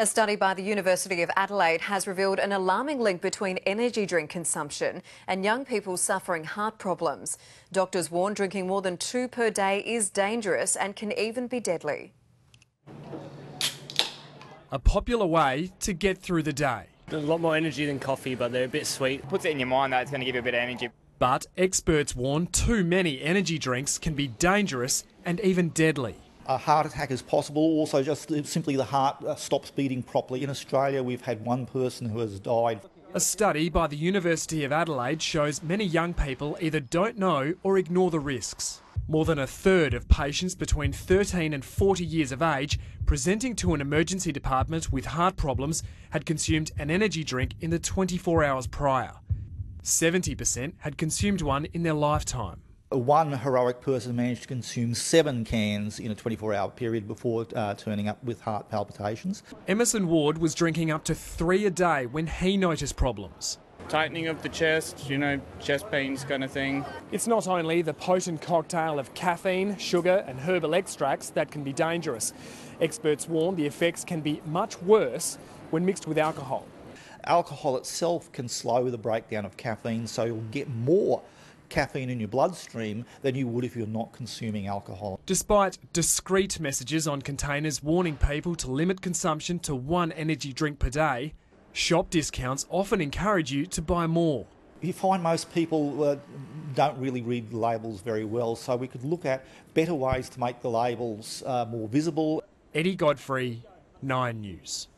A study by the University of Adelaide has revealed an alarming link between energy drink consumption and young people suffering heart problems. Doctors warn drinking more than two per day is dangerous and can even be deadly. A popular way to get through the day. A lot more energy than coffee, but they're a bit sweet. Puts it in your mind that it's going to give you a bit of energy. But experts warn too many energy drinks can be dangerous and even deadly a heart attack is possible. Also, just simply the heart uh, stops beating properly. In Australia, we've had one person who has died. A study by the University of Adelaide shows many young people either don't know or ignore the risks. More than a third of patients between 13 and 40 years of age presenting to an emergency department with heart problems had consumed an energy drink in the 24 hours prior. 70% had consumed one in their lifetime one heroic person managed to consume seven cans in a 24 hour period before uh, turning up with heart palpitations. Emerson Ward was drinking up to three a day when he noticed problems. Tightening of the chest, you know, chest pains kind of thing. It's not only the potent cocktail of caffeine, sugar, and herbal extracts that can be dangerous. Experts warn the effects can be much worse when mixed with alcohol. Alcohol itself can slow the breakdown of caffeine, so you'll get more caffeine in your bloodstream than you would if you're not consuming alcohol. Despite discreet messages on containers warning people to limit consumption to one energy drink per day, shop discounts often encourage you to buy more. You find most people uh, don't really read labels very well, so we could look at better ways to make the labels uh, more visible. Eddie Godfrey, Nine News.